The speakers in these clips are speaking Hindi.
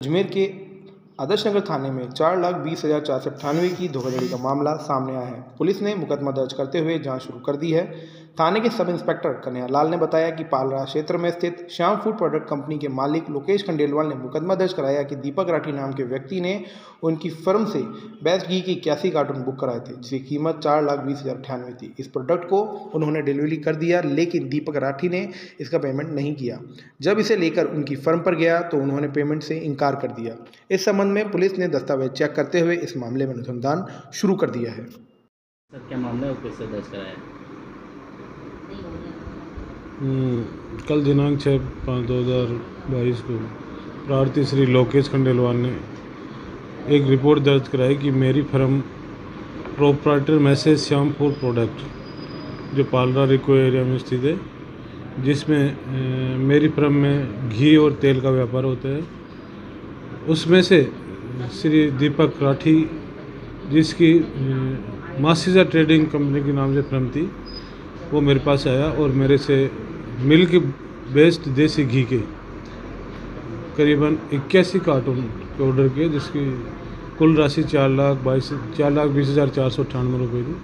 अजमेर के आदर्श नगर थाने में चार लाख बीस हज़ार चार सौ अट्ठानवे की धोखाधड़ी का मामला सामने आया है। पुलिस ने मुकदमा दर्ज करते हुए जाँच शुरू कर दी है। थाने के सब इंस्पेक्टर कन्हैया लाल ने बताया कि पालरा क्षेत्र में स्थित श्याम फ़ूड प्रोडक्ट कंपनी के मालिक लोकेश खंडेलवाल ने मुकदमा दर्ज कराया कि दीपक राठी नाम के व्यक्ति ने उनकी फर्म से बेस्ट घी की इक्यासी कार्टून बुक कराए थे, जिसकी कीमत चार लाख बीस हज़ार अठानवे थी। इस प्रोडक्ट को उन्होंने डिलीवरी कर दिया, लेकिन दीपक राठी ने इसका पेमेंट नहीं किया। जब इसे लेकर उनकी फर्म पर गया तो उन्होंने पेमेंट से इनकार कर दिया। इस संबंध में पुलिस ने दस्तावेज़ चेक करते हुए इस मामले में अनुसंधान शुरू कर दिया है। सर, क्या मामला है? दर्ज कराया। कल दिनांक छः पाँच दो हज़ार बाईस को प्रार्थी श्री लोकेश खंडेलवाल ने एक रिपोर्ट दर्ज कराई कि मेरी firm proprietor messrs Shyam food product, जो पालरा रिको एरिया में स्थित है, जिसमें मेरी फर्म में घी और तेल का व्यापार होता है। उसमें से श्री दीपक राठी, जिसकी मासीजा ट्रेडिंग कंपनी के नाम से फर्म थी, वो मेरे पास आया और मेरे से मिल्क बेस्ड देसी घी के करीबन इक्यासी कार्टून के ऑर्डर किए, जिसकी कुल राशि चार लाख बाईस, चार लाख बीस हज़ार चार सौ अट्ठानवे रुपये थी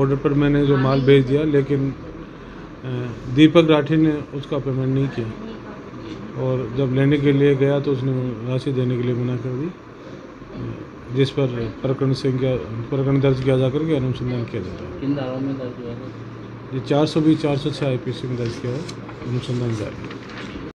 ऑर्डर पर मैंने जो माल भेज दिया, लेकिन दीपक राठी ने उसका पेमेंट नहीं किया। और जब लेने के लिए गया तो उसने राशि देने के लिए मना कर दी जिस पर प्रकरण संख्या प्रकरण दर्ज किया जाकर के अनुसंधान किया जाता है। ये चार सौ भी चार सौ छः आई पी सी में दर्ज किया है, अनुसंधान जारी।